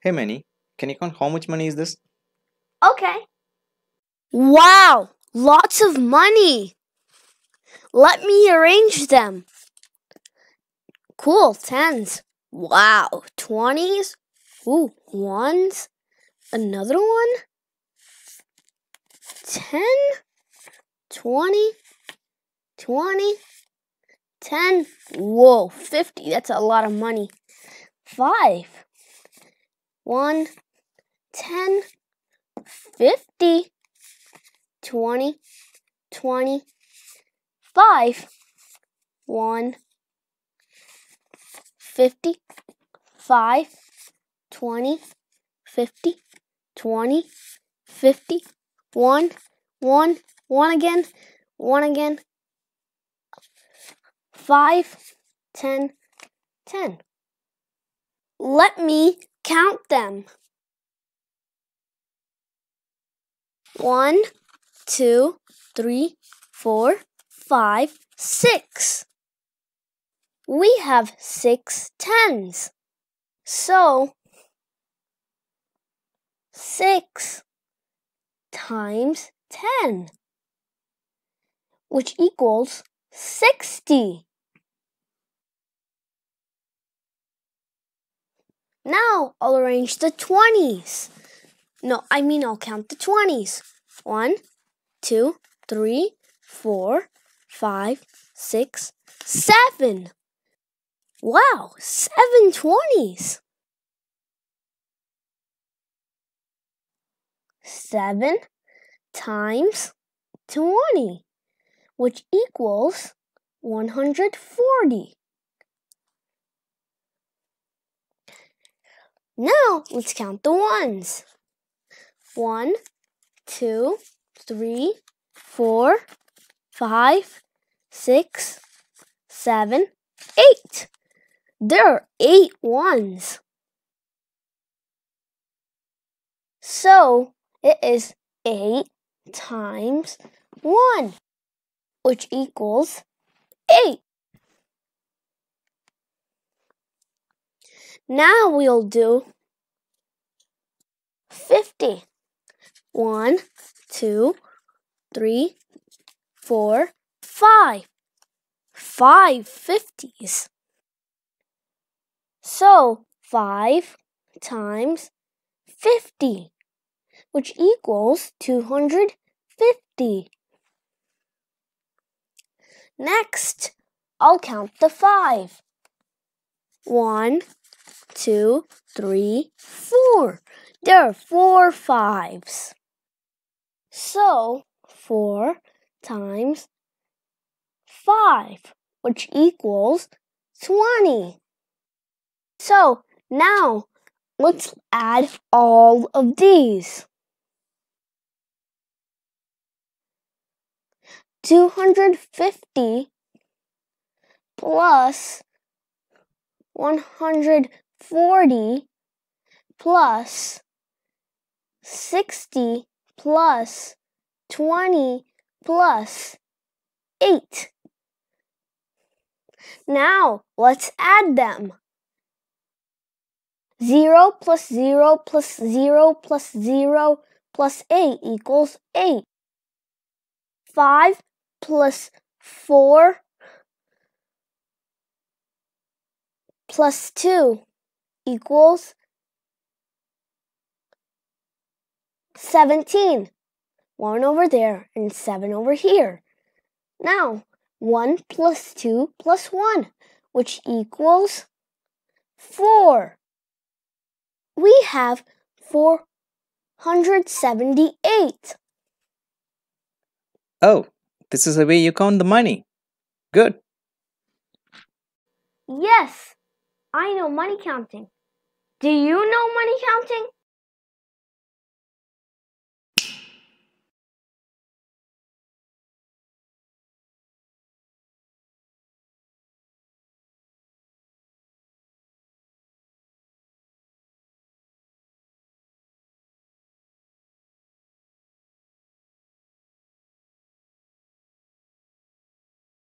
Hey Manny, can you count how much money is this? Okay. Wow, lots of money. Let me arrange them. Cool, tens. Wow, twenties. Ooh, ones. Another one. Ten. Twenty. Twenty. Ten. Whoa, fifty. That's a lot of money. Five. One. Ten. Fifty. Twenty. Twenty. Five. One. Fifty. Five. Twenty. Fifty. Twenty. Fifty. One. One. One again. One again. Five. Ten. Ten. Let me count them. One, two, three, four, five, six. We have six tens. So, six times ten, which equals sixty. Now I'll arrange the 20s. No, I mean I'll count the 20s. One, two, three, four, five, six, seven. Wow, seven 20s. Seven times 20, which equals 140. Now let's count the ones. One, two, three, four, five, six, seven, eight. There are eight ones. So it is eight times one, which equals eight. Now we'll do 50. One, two, three, four, five. Five fifties. So, five times 50, which equals 250. Next, I'll count the five. One, two, three, four. There are four fives. So, 4 times 5, which equals 20. So, now let's add all of these. 250 plus 140 plus 60 plus 20 plus 8. Now let's add them. 0 plus 0 plus 0 plus 0 plus 8 equals 8. 5 plus 4 plus 2 equals 17. 1 over there and 7 over here. Now, 1 plus 2 plus 1, which equals 4. We have 478. Oh, this is the way you count the money. Good. Yes, I know money counting. Do you know money counting?